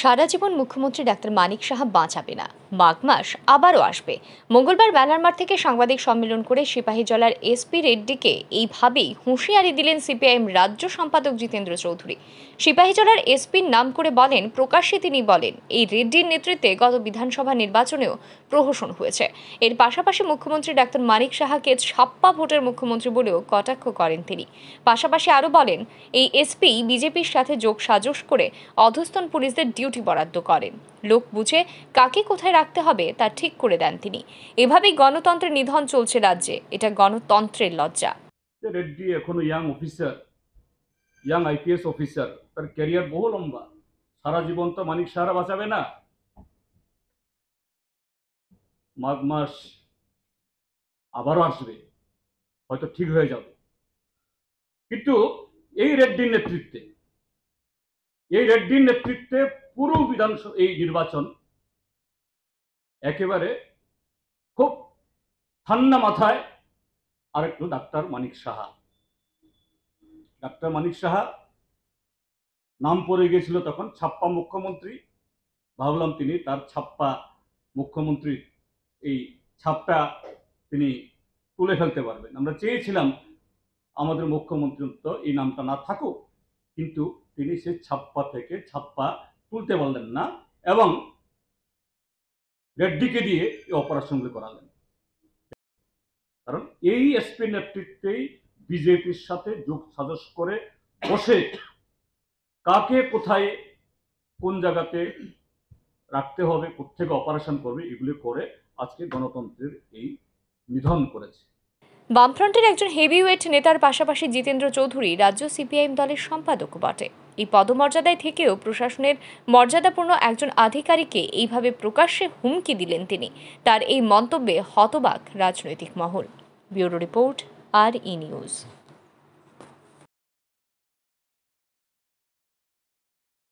সারা জীবন মুখ্যমন্ত্রী ডাক্তার মানিক সাহা বাঁচাবে না। মাঘ মাস আবারও আসবে। মঙ্গলবার ব্যানারমার থেকে সাংবাদিক সম্মেলন করে সিপাহীজলার এসপি রেড্ডিকে এইভাবেই হুঁশিয়ারি দিলেন সিপিআইএম রাজ্য সম্পাদক জিতেন্দ্র চৌধুরী। সিপাহীজলার এসপির নাম করে বলেন, প্রকাশ্যে তিনি বলেন, এই রেড্ডির নেতৃত্বে গত বিধানসভা নির্বাচনেও প্রহসন হয়েছে। এর পাশাপাশি মুখ্যমন্ত্রী ডাক্তার মানিক সাহাকে ছাপ্পা ভোটের মুখ্যমন্ত্রী বলেও কটাক্ষ করেন তিনি। পাশাপাশি আরও বলেন, এই এসপি বিজেপির সাথে যোগ সাজস করে অধস্তন পুলিশদের ডিউটি বরাদ্দ করেন। লোক বুঝে কাকে কোথায় রাখতে হবে তা ঠিক করে দেন তিনি। এভাবেই গণতন্ত্রের নিধন চলছে রাজ্যে। এটা গণতন্ত্রের লজ্জা। রেড্ডি এখনও young officer young IPS officer তার ক্যারিয়ার বহু লম্বা। সারা জীবন তো মানিক বাঁচাবে না। মাঘ মাস আবারও আসবে। হয়তো ঠিক হয়ে যাবে। কিন্তু এই রেড্ডির নেতৃত্বে, এই রেড্ডির নেতৃত্বে পুরো বিধানসভা, এই নির্বাচন একেবারে খুব ঠান্ডা মাথায় আরেকটু ডাক্তার মানিক সাহা। ডাক্তার মানিক সাহা নাম পড়ে গিয়েছিল তখন ছাপ্পা মুখ্যমন্ত্রী। ভাবলাম তিনি তার ছাপ্পা মুখ্যমন্ত্রী, এই ছাপটা তিনি তুলে ফেলতে পারবেন। আমরা চেয়েছিলাম আমাদের মুখ্যমন্ত্রী তো এই নামটা না থাকুক, কিন্তু তিনি সে ছাপ্পা থেকে ছাপ্পা তুলতে পারলেন না এবং রেড্ডিকে দিয়ে এই অপারেশনগুলি করালেন। কারণ এই এসপি নেতৃত্বেই বিজেপির সাথে যোগ সাজস করে বসে কাকে কোথায় কোন জায়গাতে রাখতে হবে কোথেকে অপারেশন করবে, এগুলি করে আজকে গণতন্ত্রের এই নিধন করেছে। বামফ্রন্টের একজন হেভিওয়েট নেতার পাশাপাশি জিতেন্দ্র চৌধুরী রাজ্য সিপিআইএম দলের সম্পাদক বটে। এই পদমর্যাদায় থেকেও প্রশাসনের মর্যাদাপূর্ণ একজন আধিকারিককে এইভাবে প্রকাশ্যে হুমকি দিলেন তিনি। তার এই মন্তব্যে হতবাক রাজনৈতিক মহল। ব্যুরো রিপোর্ট, আর ই নিউজ।